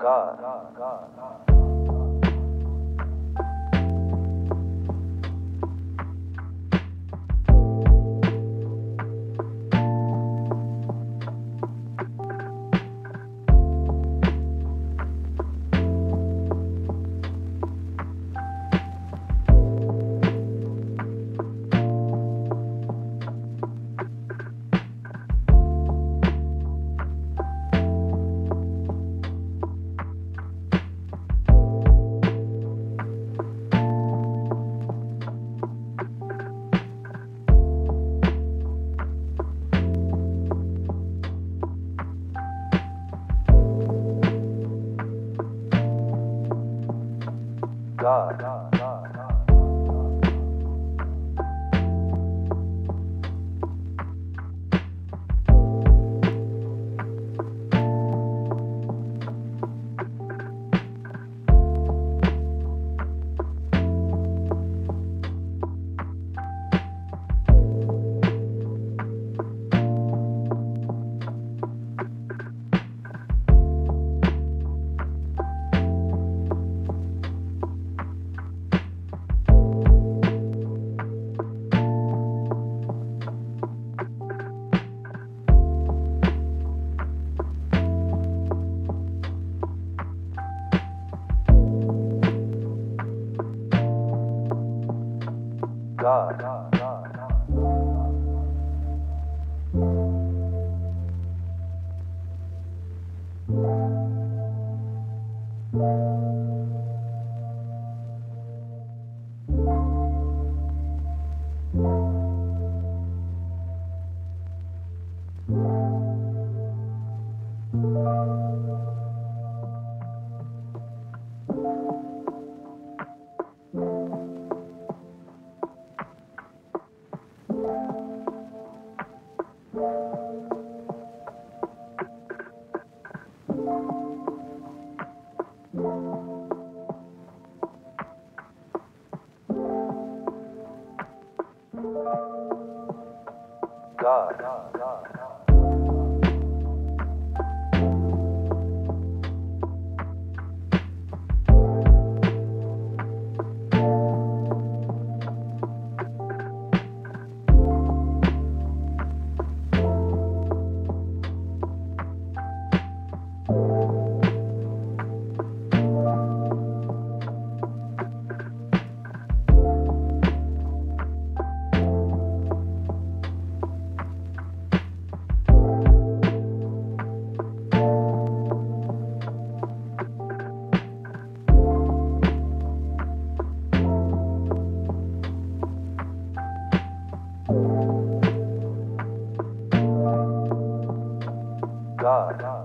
God. God. God. God. God. God. God. God. God.